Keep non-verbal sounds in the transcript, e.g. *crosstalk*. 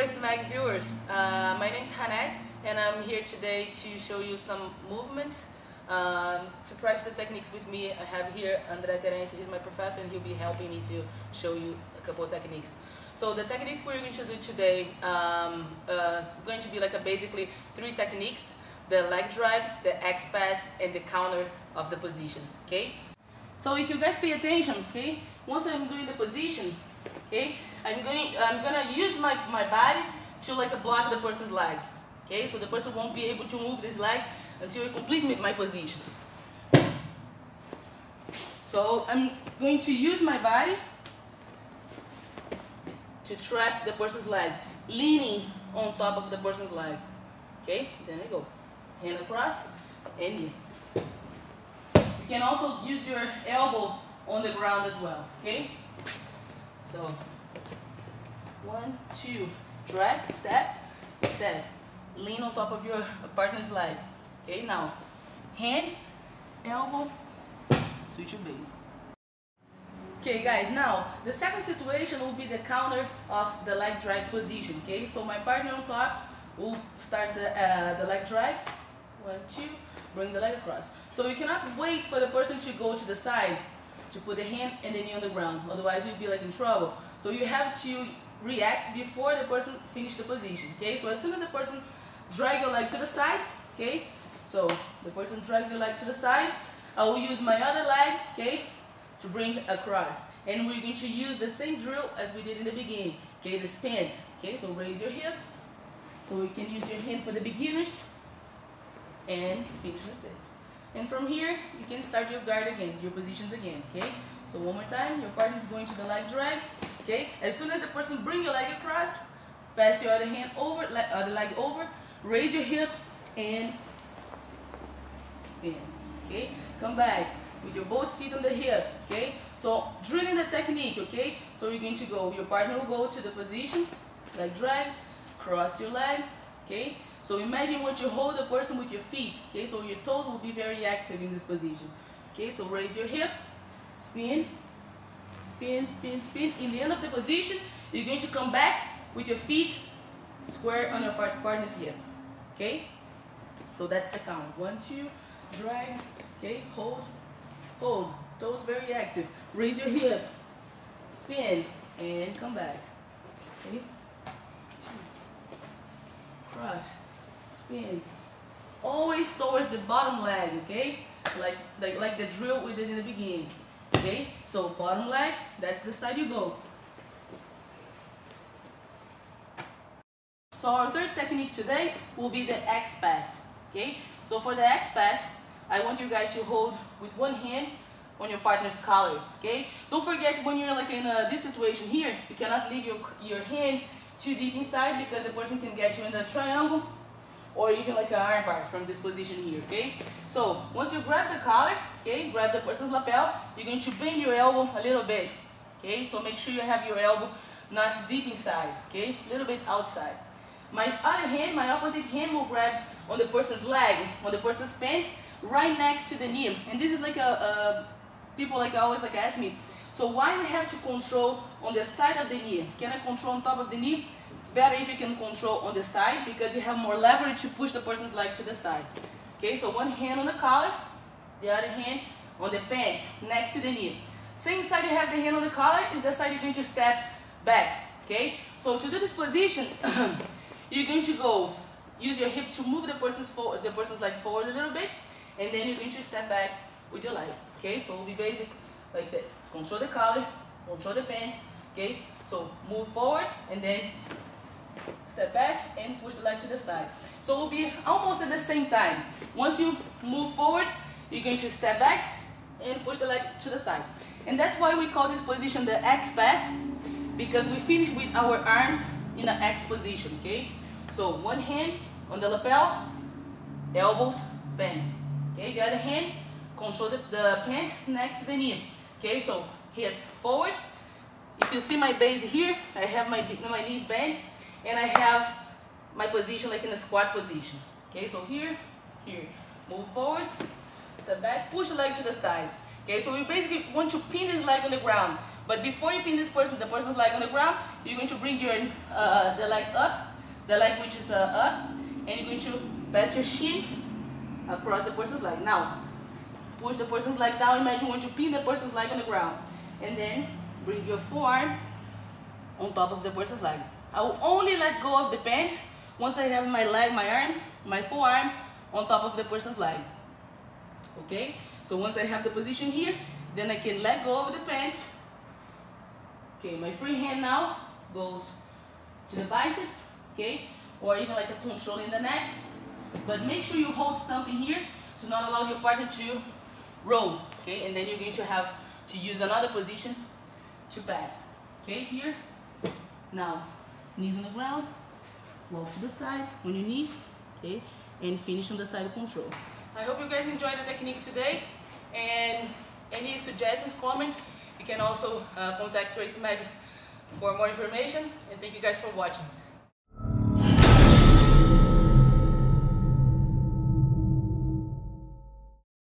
GracieMag viewers. Uh, my name is Hannette and I'm here today to show you some movements. Um, to practice the techniques with me, I have here André Terêncio, he's my professor and he'll be helping me to show you a couple of techniques. So the techniques we're going to do today um, uh, going to be like a basically three techniques. The leg drag, the X pass, and the counter of the position, okay? So if you guys pay attention, okay, once I'm doing the position, okay, I'm going, I'm gonna use my, my body to like block the person's leg, okay, so the person won't be able to move this leg until I complete my position. So I'm going to use my body to trap the person's leg, leaning on top of the person's leg, okay, then I go, hand across, and You can also use your elbow on the ground as well, okay? So, one, two, drag, step, step. Lean on top of your partner's leg. Okay, now, hand, elbow, switch your base. Okay guys, now the second situation will be the counter of the leg drag position. Okay, so my partner on top will start the, uh, the leg drag. One, two, bring the leg across. So you cannot wait for the person to go to the side to put the hand and the knee on the ground. Otherwise you'll be like in trouble. So you have to react before the person finish the position. Okay, so as soon as the person drag your leg to the side, okay, so the person drags your leg to the side, I will use my other leg, okay, to bring across. And we're going to use the same drill as we did in the beginning, okay, the spin. Okay, so raise your hip. So we can use your hand for the beginners and finish like this. And from here, you can start your guard again, your positions again, okay? So one more time, your partner is going to the leg drag, okay? As soon as the person bring your leg across, pass your other hand over, other leg over, raise your hip, and spin, okay? Come back with your both feet on the hip, okay? So drilling the technique, okay? So you're going to go, your partner will go to the position, leg drag, cross your leg, okay? So imagine what you hold the person with your feet. Okay, so your toes will be very active in this position. Okay, so raise your hip, spin, spin, spin, spin. In the end of the position, you're going to come back with your feet square on your partner's hip. Okay, so that's the count. One, two, drag. Okay, hold, hold. Toes very active. Raise your hip, spin, and come back. Okay, cross spin. Always towards the bottom leg, okay? Like, like, like the drill we did in the beginning. Okay? So bottom leg, that's the side you go. So our third technique today will be the X pass. Okay? So for the X pass, I want you guys to hold with one hand on your partner's collar. Okay? Don't forget when you're like in a, this situation here, you cannot leave your, your hand too deep inside because the person can get you in the triangle or even like an bar from this position here, okay? So once you grab the collar, okay, grab the person's lapel, you're going to bend your elbow a little bit, okay? So make sure you have your elbow not deep inside, okay? A little bit outside. My other hand, my opposite hand will grab on the person's leg, on the person's pants, right next to the knee. And this is like a, a people like always like ask me, so why we have to control on the side of the knee? Can I control on top of the knee? It's better if you can control on the side because you have more leverage to push the person's leg to the side. Okay, so one hand on the collar, the other hand on the pants next to the knee. Same side you have the hand on the collar is the side you're going to step back. Okay, so to do this position, *clears throat* you're going to go use your hips to move the person's the person's leg forward a little bit, and then you're going to step back with your leg. Okay, so we'll be basic like this. Control the collar, control the pants. Okay, so move forward and then step back and push the leg to the side. So it will be almost at the same time. Once you move forward, you're going to step back and push the leg to the side. And that's why we call this position the X pass, because we finish with our arms in an X position, okay? So one hand on the lapel, elbows bend. Okay, the other hand, control the, the pants next to the knee. Okay, so hips forward. If you see my base here, I have my, my knees bent and I have my position like in a squat position. Okay, so here, here, move forward, step back, push the leg to the side. Okay, so we basically want to pin this leg on the ground, But before you pin this person, the person's leg on the ground, you're going to bring your uh, the leg up, the leg which is uh, up, and you're going to pass your shin across the person's leg. Now, push the person's leg down. Imagine you want to pin the person's leg on the ground. And then bring your forearm on top of the person's leg. I will only let go of the pants once I have my leg, my arm, my forearm on top of the person's leg. Okay? So once I have the position here, then I can let go of the pants. Okay, my free hand now goes to the biceps, okay? Or even like a control in the neck. But make sure you hold something here to not allow your partner to roll, okay? And then you're going to have to use another position to pass, okay? Here, now, knees on the ground, walk to the side on your knees, okay? And finish on the side control. I hope you guys enjoyed the technique today. And any suggestions, comments, you can also uh, contact GracieMag for more information. And thank you guys for watching.